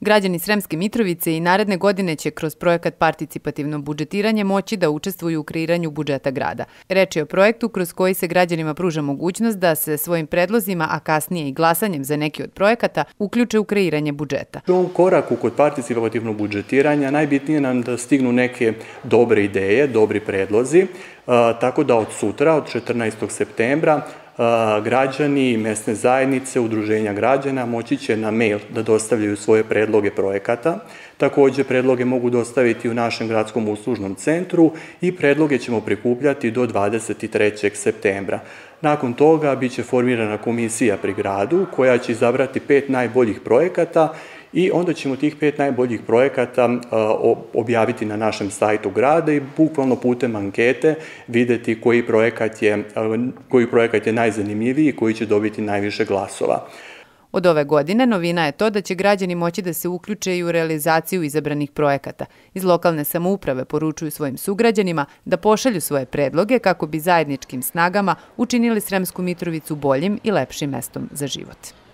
Građani Sremske Mitrovice i naredne godine će kroz projekat participativno budžetiranje moći da učestvuju u kreiranju budžeta grada. Reč je o projektu kroz koji se građanima pruža mogućnost da se svojim predlozima, a kasnije i glasanjem za neki od projekata, uključe u kreiranje budžeta. U ovom koraku kod participativnog budžetiranja najbitnije nam da stignu neke dobre ideje, dobri predlozi, tako da od sutra, od 14. septembra, građani, mesne zajednice, udruženja građana moći će na mail da dostavljaju svoje predloge projekata. Takođe, predloge mogu dostaviti u našem gradskom uslužnom centru i predloge ćemo prikupljati do 23. septembra. Nakon toga biće formirana komisija pri gradu koja će izabrati pet najboljih projekata i onda ćemo tih pet najboljih projekata objaviti na našem sajtu grada i bukvalno putem ankete videti koji projekat je, koji projekat je najzanimljiviji i koji će dobiti najviše glasova. Od ove godine novina je to da će građani moći da se uključe i u realizaciju izabranih projekata. Iz lokalne samouprave poručuju svojim sugrađanima da pošalju svoje predloge kako bi zajedničkim snagama učinili Sremsku Mitrovicu boljim i lepšim mestom za život.